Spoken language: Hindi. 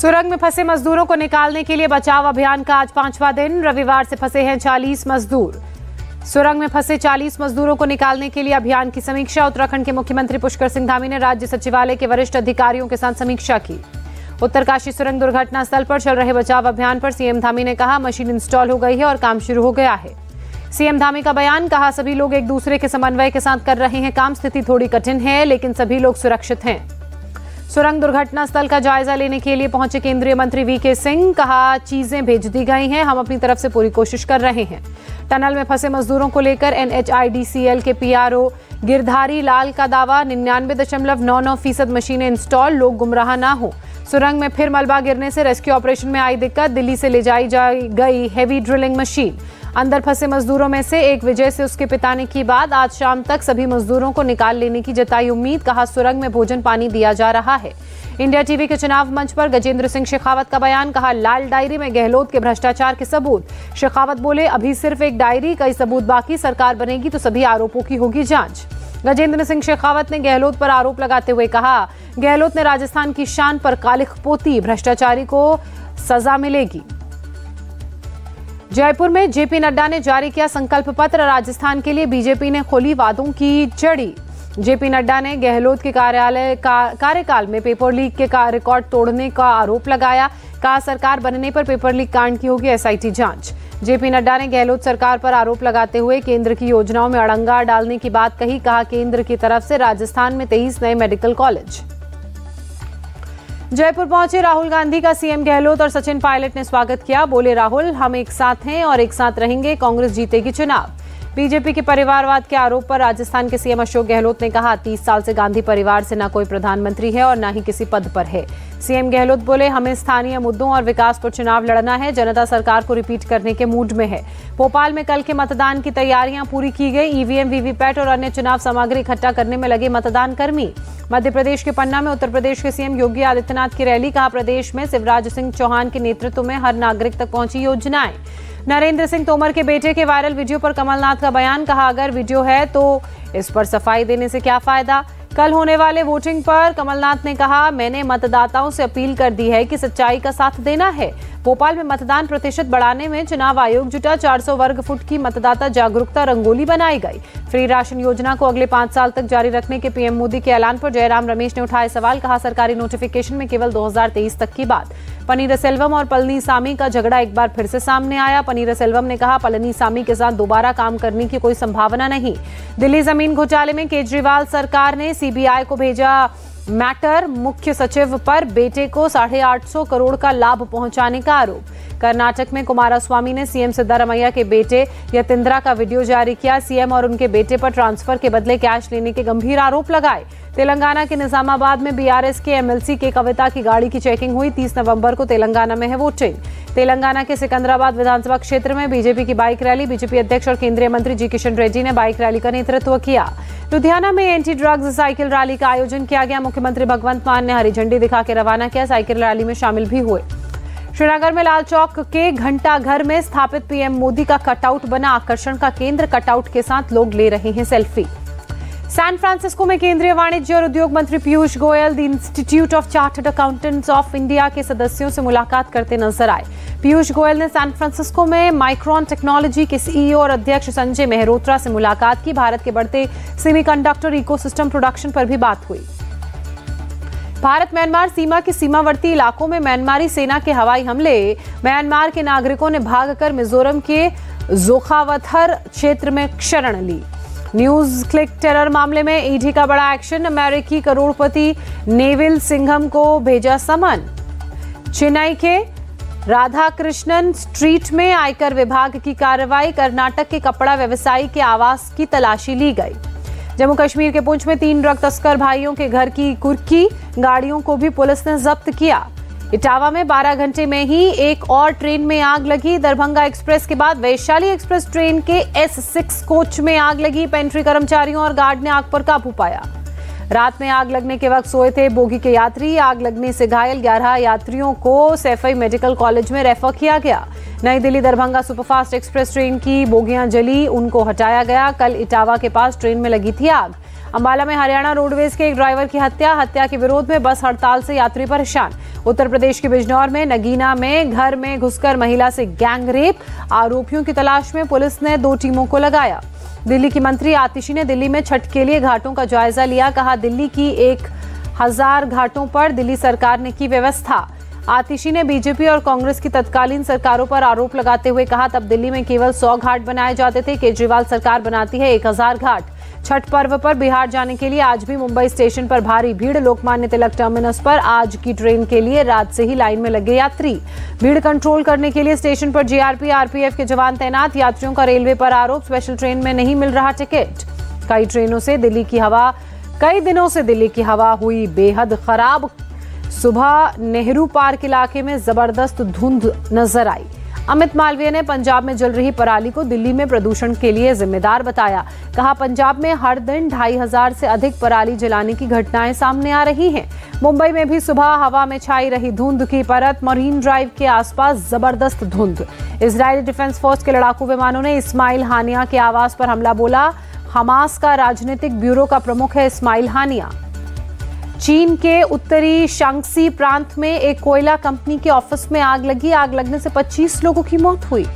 सुरंग में फंसे मजदूरों को निकालने के लिए बचाव अभियान का आज पांचवा दिन। रविवार से फंसे हैं 40 मजदूर। सुरंग में फंसे 40 मजदूरों को निकालने के लिए अभियान की समीक्षा। उत्तराखंड के मुख्यमंत्री पुष्कर सिंह धामी ने राज्य सचिवालय के वरिष्ठ अधिकारियों के साथ समीक्षा की। उत्तरकाशी सुरंग दुर्घटना स्थल पर चल रहे बचाव अभियान पर सीएम धामी ने कहा, मशीन इंस्टॉल हो गई है और काम शुरू हो गया है। सीएम धामी का बयान, कहा, सभी लोग एक दूसरे के समन्वय के साथ कर रहे हैं काम। स्थिति थोड़ी कठिन है, लेकिन सभी लोग सुरक्षित हैं। सुरंग दुर्घटना स्थल का जायजा लेने के लिए पहुँचे केंद्रीय मंत्री वी के सिंह, कहा, चीज़ें भेज दी गई हैं, हम अपनी तरफ़ से पूरी कोशिश कर रहे हैं। टनल में फंसे मजदूरों को लेकर एनएचआईडीसीएल के पीआरओ गिरधारी लाल का दावा, निन्यानवे दशमलव नौ नौ फ़ीसद मशीनें इंस्टॉल, लोग गुमराह ना हो। सुरंग में फिर मलबा गिरने से रेस्क्यू ऑपरेशन में आई दिक्कत। दिल्ली से ले जाई जाई गई हैवी ड्रिलिंग मशीन अंदर फंसे मजदूरों में से एक विजय से उसके पिता ने की बात। आज शाम तक सभी मजदूरों को निकाल लेने की जताई उम्मीद। कहा, सुरंग में भोजन पानी दिया जा रहा है। इंडिया टीवी के चुनाव मंच पर गजेंद्र सिंह शेखावत का बयान। कहा, लाल डायरी में गहलोत के भ्रष्टाचार के सबूत। शेखावत बोले, अभी सिर्फ़ एक डायरी, कई सबूत बाकी, सरकार बनेगी तो सभी आरोपों की होगी जाँच। गजेंद्र सिंह शेखावत ने गहलोत पर आरोप लगाते हुए कहा, गहलोत ने राजस्थान की शान पर कालिख पोती, भ्रष्टाचारी को सजा मिलेगी। जयपुर में जेपी नड्डा ने जारी किया संकल्प पत्र, राजस्थान के लिए बीजेपी ने खोली वादों की जड़ी। जेपी नड्डा ने गहलोत के कार्यालय का, कार्यकाल में पेपर लीक के रिकॉर्ड तोड़ने का आरोप लगाया। कहा, सरकार बनने पर पेपर लीक कांड की होगी, एसआईटी जाँच। जेपी नड्डा ने गहलोत सरकार पर आरोप लगाते हुए केंद्र की योजनाओं में अड़ंगा डालने की बात कही, कहा केंद्र की तरफ़ से राजस्थान में तेईस नए मेडिकल कॉलेज। जयपुर पहुँचे राहुल गांधी का सीएम गहलोत और सचिन पायलट ने स्वागत किया। बोले, राहुल, हम एक साथ हैं और एक साथ रहेंगे, कांग्रेस जीतेगी चुनाव। बीजेपी के परिवारवाद के आरोप पर राजस्थान के सीएम अशोक गहलोत ने कहा, तीस साल से गांधी परिवार से न कोई प्रधानमंत्री है और न ही किसी पद पर है। सीएम गहलोत बोले, हमें स्थानीय मुद्दों और विकास पर चुनाव लड़ना है, जनता सरकार को रिपीट करने के मूड में है। भोपाल में कल के मतदान की तैयारियाँ पूरी की गई, ईवीएम, वीवीपैट और अन्य चुनाव सामग्री इकट्ठा करने में लगे मतदान कर्मी मध्य प्रदेश के पन्ना में उत्तर प्रदेश के सीएम योगी आदित्यनाथ की रैली कहा, प्रदेश में शिवराज सिंह चौहान के नेतृत्व में हर नागरिक तक पहुँची योजनाएँ। नरेंद्र सिंह तोमर के बेटे के वायरल वीडियो पर कमलनाथ का बयान, कहा, अगर वीडियो है तो इस पर सफ़ाई देने से क्या फ़ायदा? कल होने वाले वोटिंग पर कमलनाथ ने कहा, मैंने मतदाताओं से अपील कर दी है कि सच्चाई का साथ देना है। भोपाल में मतदान प्रतिशत बढ़ाने में चुनाव आयोग जुटा 400 वर्ग फुट की मतदाता जागरूकता रंगोली बनाई गई। फ्री राशन योजना को अगले पाँच साल तक जारी रखने के पीएम मोदी के ऐलान पर जयराम रमेश ने उठाए सवाल, कहा सरकारी नोटिफिकेशन में केवल 2023 तक की बात। पनीर सेल्वम और पलनी सामी का झगड़ा एक बार फिर से सामने आया। पनीर सेल्वम ने कहा, पलनी सामी के साथ दोबारा काम करने की कोई संभावना नहीं। दिल्ली ज़मीन घोटाले में केजरीवाल सरकार ने सीबीआई को भेजा मैटर मुख्य सचिव पर बेटे को साढ़े आठ सौ करोड़ का लाभ पहुँचाने का आरोप। कर्नाटक में कुमारस्वामी ने सीएम सिद्धारमैया के बेटे यतिंद्रा का वीडियो जारी किया। सीएम और उनके बेटे पर ट्रांसफ़र के बदले कैश लेने के गंभीर आरोप लगाए। तेलंगाना के निजामाबाद में बीआरएस के एमएलसी के कविता की गाड़ी की चेकिंग हुई। 30 नवंबर को तेलंगाना में है वोटिंग तेलंगाना के सिकंदराबाद विधानसभा क्षेत्र में बीजेपी की बाइक रैली बीजेपी अध्यक्ष और केंद्रीय मंत्री जी किशन रेड्डी ने बाइक रैली का नेतृत्व किया। लुधियाना में एंटी ड्रग्स साइकिल रैली का आयोजन किया गया। मुख्यमंत्री भगवंत मान ने हरी झंडी दिखा के रवाना किया। साइकिल रैली में शामिल भी हुए। श्रीनगर में लाल चौक के घंटा घर में स्थापित पीएम मोदी का कटआउट बना। आकर्षण का केंद्र कटआउट के साथ लोग ले रहे हैं सेल्फी। सैन फ्रांसिस्को में केंद्रीय वाणिज्य और उद्योग मंत्री Piyush Goyal the institute of chartered accountants of India के सदस्यों से मुलाकात करते नज़र आए। पीयूष गोयल ने सैन फ्रांसिस्को में माइक्रॉन टेक्नोलॉजी के सीईओ और अध्यक्ष संजय मेहरोत्रा से मुलाकात की। भारत के बढ़ते सेमीकंडक्टर इकोसिस्टम प्रोडक्शन पर भी बात हुई। भारत म्यांमार सीमा के सीमावर्ती इलाकों में म्यांमारी सेना के हवाई हमले। म्यांमार के नागरिकों ने भागकर मिजोरम के जोखावथर क्षेत्र में शरण ली। न्यूज़ क्लिक टेरर मामले में ईडी का बड़ा एक्शन, अमेरिकी करोड़पति नेविल सिंघम को भेजा समन। चेन्नई के राधा कृष्णन स्ट्रीट में आयकर विभाग की कार्रवाई, कर्नाटक के कपड़ा व्यवसायी के आवास की तलाशी ली गई। जम्मू कश्मीर के पुंछ में तीन ड्रग तस्कर भाइयों के घर की कुर्की, गाड़ियों को भी पुलिस ने जब्त किया। इटावा में 12 घंटे में ही एक और ट्रेन में आग लगी। दरभंगा एक्सप्रेस के बाद वैशाली एक्सप्रेस ट्रेन के एस सिक्स कोच में आग लगी। पेंट्री कर्मचारियों और गार्ड ने आग पर काबू पाया। रात में आग लगने के वक्त सोए थे बोगी के यात्री। आग लगने से घायल 11 यात्रियों को सैफई मेडिकल कॉलेज में रेफर किया गया। Nai Delhi Darbhanga superfast express train की बोगियाँ जली, उनको हटाया गया। कल इटावा के पास ट्रेन में लगी थी आग। अंबाला में हरियाणा रोडवेज़ के एक ड्राइवर की हत्या हत्या के विरोध में बस हड़ताल से यात्री परेशान। उत्तर प्रदेश के बिजनौर में नगीना में घर में घुसकर महिला से गैंग रेप, आरोपियों की तलाश में पुलिस ने दो टीमों को लगाया। दिल्ली की मंत्री आतिशी ने दिल्ली में छठ के लिए घाटों का जायजा लिया, कहा दिल्ली की एक हज़ार घाटों पर दिल्ली सरकार ने की व्यवस्था। आतिशी ने बीजेपी और कांग्रेस की तत्कालीन सरकारों पर आरोप लगाते हुए कहा, तब दिल्ली में केवल 100 घाट बनाए जाते थे, केजरीवाल सरकार बनाती है 1000 घाट। छठ पर्व पर बिहार जाने के लिए आज भी मुंबई स्टेशन पर भारी भीड़, लोकमान्य तिलक टर्मिनस पर आज की ट्रेन के लिए रात से ही लाइन में लगे यात्री। भीड़ कंट्रोल करने के लिए स्टेशन पर जीआरपी, आरपीएफ के जवान तैनात, यात्रियों का रेलवे पर आरोप, स्पेशल ट्रेन में नहीं मिल रहा टिकट। कई ट्रेनों से दिल्ली की हवा, कई दिनों से दिल्ली की हवा हुई बेहद खराब। सुबह नेहरू पार्क इलाके में ज़बरदस्त धुंध नज़र आई। अमित मालवीय ने पंजाब में जल रही पराली को दिल्ली में प्रदूषण के लिए जिम्मेदार बताया। कहा, पंजाब में हर दिन ढाई हज़ार से अधिक पराली जलाने की घटनाएँ सामने आ रही हैं। मुंबई में भी सुबह हवा में छाई रही धुंध की परत, मरीन ड्राइव के आसपास ज़बरदस्त धुंध। इसराइली डिफेंस फोर्स के लड़ाकू विमानों ने इस्माइल हानिया के आवास पर हमला बोला। हमास का राजनीतिक ब्यूरो का प्रमुख है इस्माइल हानिया। चीन के उत्तरी शांसी प्रांत में एक कोयला कंपनी के ऑफ़िस में आग लगी। आग लगने से 25 लोगों की मौत हुई।